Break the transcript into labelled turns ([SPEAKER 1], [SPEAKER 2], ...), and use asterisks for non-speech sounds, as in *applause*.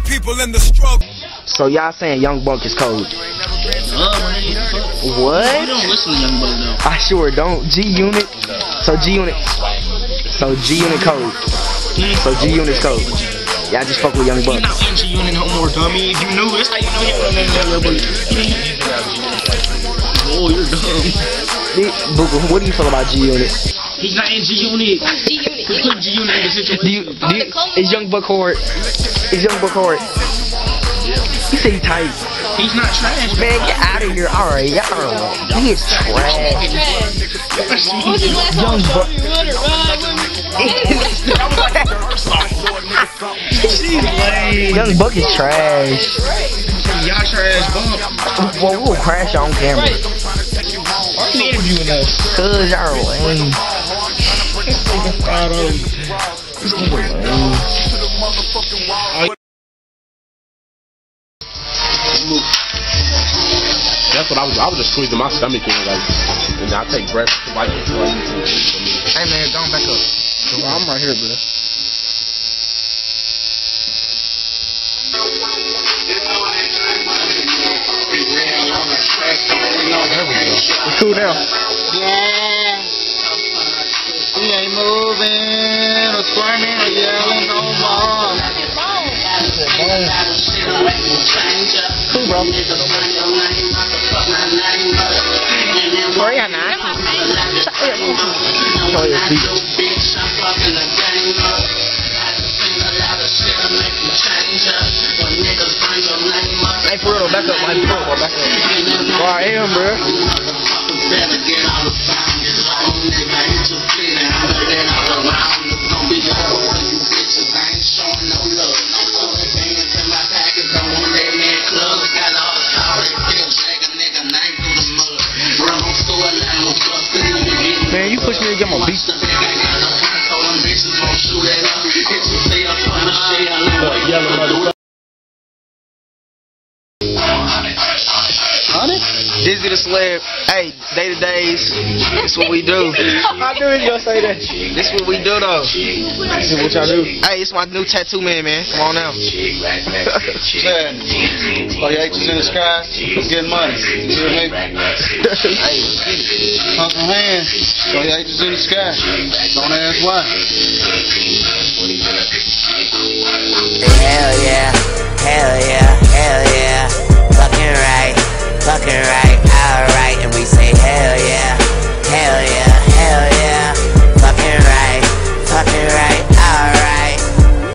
[SPEAKER 1] my people in the struggle.
[SPEAKER 2] So y'all saying Young Buck is cold?
[SPEAKER 3] Uh, my nigga. You
[SPEAKER 2] What?
[SPEAKER 3] don't listen to Young Buck though.
[SPEAKER 2] I sure don't. G Unit. So G Unit. So G Unit code. So G Unit's code. Y'all just fuck with Young Buck.
[SPEAKER 3] You're not in G Unit no more, dummy. If you knew, that's how you know him. Oh, you're dumb.
[SPEAKER 2] Booker, what do you feel about G Unit?
[SPEAKER 3] He's not in G Unit.
[SPEAKER 4] G Unit.
[SPEAKER 3] We put G Unit in the situation.
[SPEAKER 2] Do you, do you is Young Buck hard? Is Young Buck hard? He say he tight.
[SPEAKER 3] He's not trash,
[SPEAKER 2] Man, get out of here. Alright, y'all. He is trash.
[SPEAKER 4] Trash. What was his last
[SPEAKER 2] Young
[SPEAKER 4] song?
[SPEAKER 2] Buck.
[SPEAKER 4] Run it, run it.
[SPEAKER 2] Young Buck is trash.
[SPEAKER 3] Y'all trash bump.
[SPEAKER 2] Well, we'll crash on camera.
[SPEAKER 3] Why you interviewing us?
[SPEAKER 2] Cause y'all lame.
[SPEAKER 3] Proud.
[SPEAKER 5] That's what I was. I was just squeezing my stomach in, like, and I take breath. Like, like,
[SPEAKER 2] Hey man, go on back up.
[SPEAKER 5] I'm right here, bro.
[SPEAKER 2] We cool now.
[SPEAKER 6] Yeah. We ain't moving or squirming or yelling no more.
[SPEAKER 2] Cool, bro. Where you not? Show your feet. Hey, for real, back up, man. For real, back up. Where I am, bro. Dizzy the Celeb. Hey, day to days. This what we do. *laughs* I knew he gonna say that. This what we do though. This is what y'all do. Hey, it's my new tattoo man, man. Come on now.
[SPEAKER 6] Man, all your H's in the sky, getting money. You hear me?
[SPEAKER 2] hey, let's get it.
[SPEAKER 6] Hustle hands, all your H's in the sky. Don't ask why. Hell yeah.
[SPEAKER 2] Hell yeah.